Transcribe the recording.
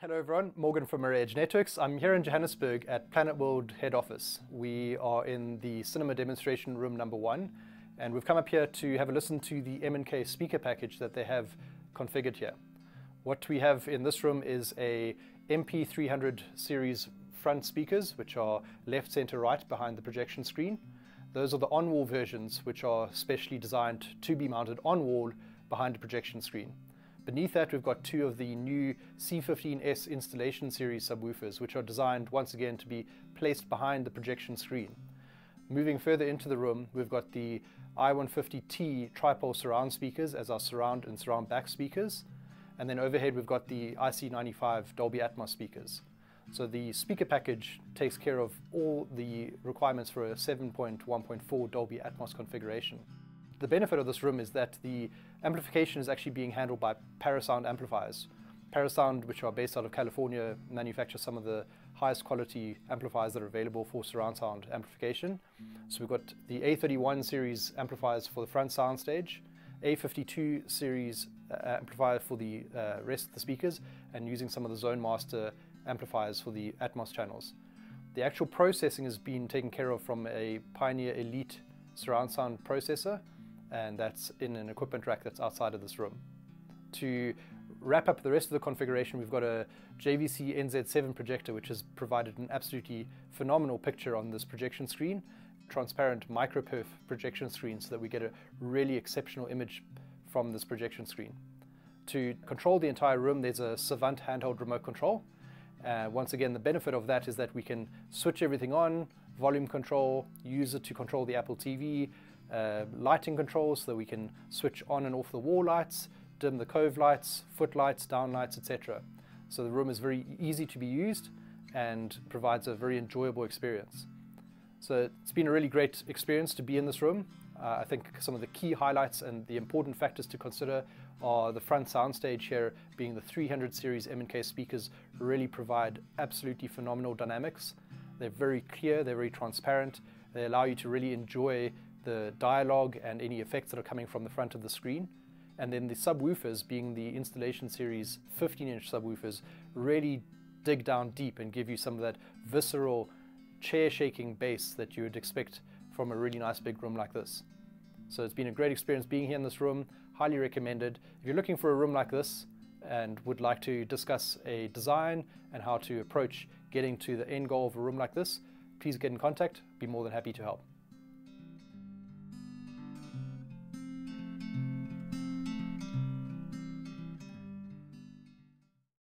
Hello everyone, Morgan from Array Networks. I'm here in Johannesburg at Planetworld head office. We are in the cinema demonstration room number one and we've come up here to have a listen to the M&K speaker package that they have configured here. What we have in this room is a MP300 series front speakers which are left, center, right behind the projection screen. Those are the on-wall versions which are specially designed to be mounted on-wall behind a projection screen. Beneath that, we've got two of the new C15S installation series subwoofers, which are designed once again to be placed behind the projection screen. Moving further into the room, we've got the i150T tripole surround speakers as our surround and surround back speakers. And then overhead, we've got the IC95 Dolby Atmos speakers. So the speaker package takes care of all the requirements for a 7.1.4 Dolby Atmos configuration. The benefit of this room is that the amplification is actually being handled by Parasound amplifiers. Parasound, which are based out of California, manufacture some of the highest quality amplifiers that are available for surround sound amplification. So we've got the A31 series amplifiers for the front soundstage, A52 series uh, amplifier for the uh, rest of the speakers, and using some of the Zone Master amplifiers for the Atmos channels. The actual processing has been taken care of from a Pioneer Elite surround sound processor, and that's in an equipment rack that's outside of this room. To wrap up the rest of the configuration, we've got a JVC NZ7 projector, which has provided an absolutely phenomenal picture on this projection screen, transparent microperf projection screen, so that we get a really exceptional image from this projection screen. To control the entire room, there's a Savant handheld remote control. Uh, once again, the benefit of that is that we can switch everything on, volume control, use it to control the Apple TV, uh, lighting controls so that we can switch on and off the wall lights, dim the cove lights, foot lights, down lights, etc. So the room is very easy to be used and provides a very enjoyable experience. So it's been a really great experience to be in this room. Uh, I think some of the key highlights and the important factors to consider are the front soundstage here being the 300 series M&K speakers really provide absolutely phenomenal dynamics. They're very clear, they're very transparent, they allow you to really enjoy the dialogue and any effects that are coming from the front of the screen. And then the subwoofers, being the installation series 15 inch subwoofers, really dig down deep and give you some of that visceral chair shaking bass that you would expect from a really nice big room like this. So it's been a great experience being here in this room, highly recommended. If you're looking for a room like this and would like to discuss a design and how to approach getting to the end goal of a room like this, please get in contact, be more than happy to help.